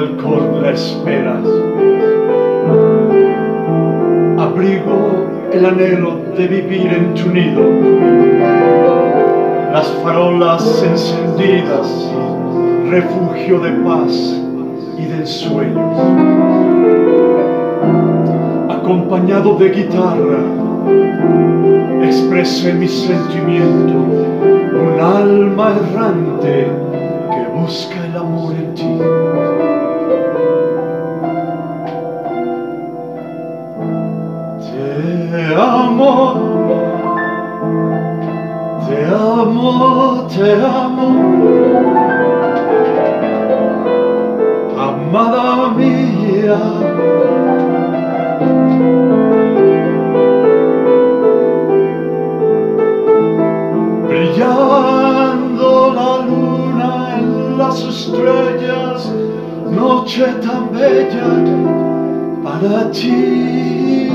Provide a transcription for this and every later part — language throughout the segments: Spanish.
la esperas. Abrigo el anhelo de vivir en tu nido. Las farolas encendidas, refugio de paz y de sueños. Acompañado de guitarra, expresé mi sentimiento, un alma errante que busca el amor en ti. Amada mía. Brillando la luna en las estrellas, noche tan bella para ti.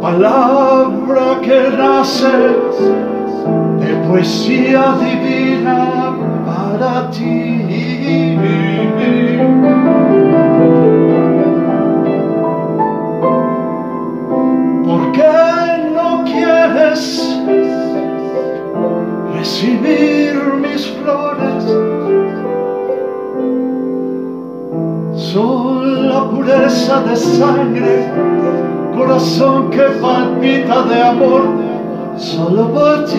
Palabra que nace poesía divina para ti. ¿Por qué no quieres recibir mis flores? Son la pureza de sangre, corazón que palpita de amor solo por ti.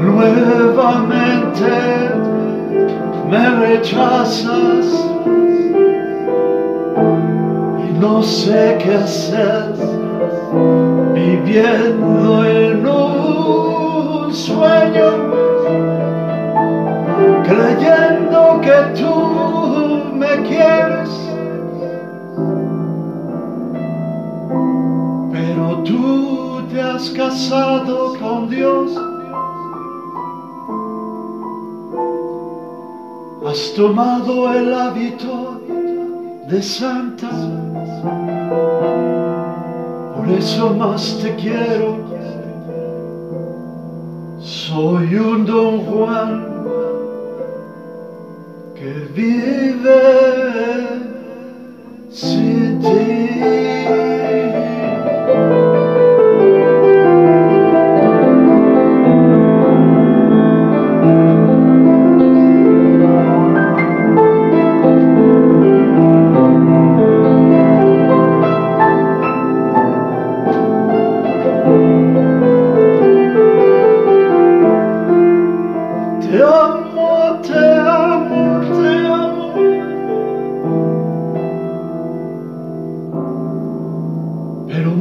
Nuevamente me rechazas y no sé qué hacer viviendo en un sueño creyendo que tú me quieres tú te has casado con Dios. Has tomado el hábito de santa. Por eso más te quiero. Soy un don Juan que vive sin ti.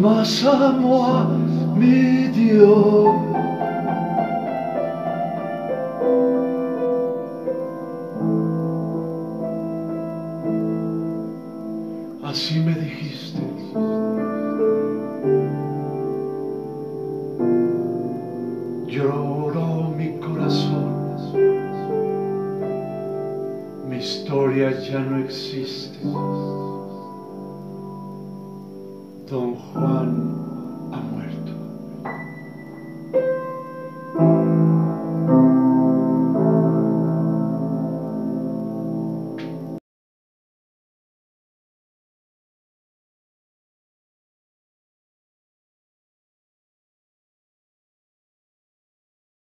Más amo a mi Dios. Así me dijiste. Lloró mi corazón. Mi historia ya no existe don Juan ha muerto.